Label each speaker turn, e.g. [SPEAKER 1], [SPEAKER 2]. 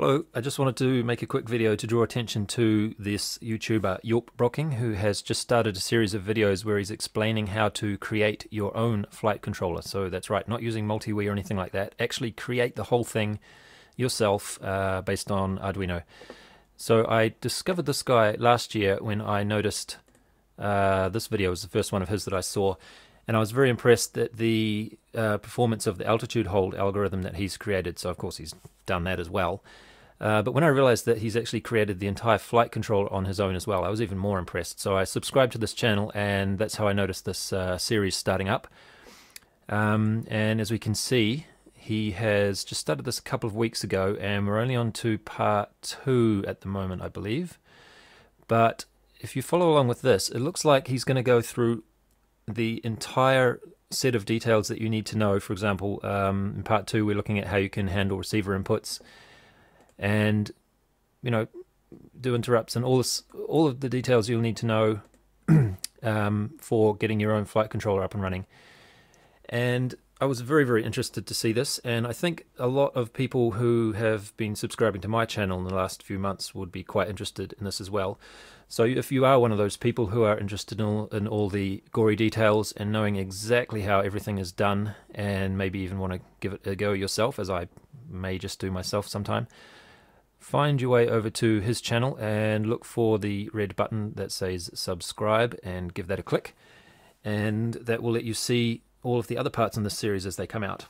[SPEAKER 1] Hello, I just wanted to make a quick video to draw attention to this YouTuber Joop Brokking who has just started a series of videos where he's explaining how to create your own flight controller. So that's right, not using MultiWii or anything like that. Actually create the whole thing yourself uh, based on Arduino. So I discovered this guy last year when I noticed uh, this video was the first one of his that I saw and I was very impressed that the uh, performance of the altitude hold algorithm that he's created. So of course he's done that as well. Uh, but when I realized that he's actually created the entire flight controller on his own as well, I was even more impressed. So I subscribed to this channel, and that's how I noticed this uh, series starting up. Um, and as we can see, he has just started this a couple of weeks ago, and we're only on to part two at the moment, I believe. But if you follow along with this, it looks like he's going to go through the entire set of details that you need to know. For example, um, in part two, we're looking at how you can handle receiver inputs and you know do interrupts and all this all of the details you'll need to know um, for getting your own flight controller up and running and I was very very interested to see this and I think a lot of people who have been subscribing to my channel in the last few months would be quite interested in this as well. So if you are one of those people who are interested in all, in all the gory details and knowing exactly how everything is done and maybe even want to give it a go yourself as I may just do myself sometime find your way over to his channel and look for the red button that says subscribe and give that a click. And that will let you see all of the other parts in this series as they come out.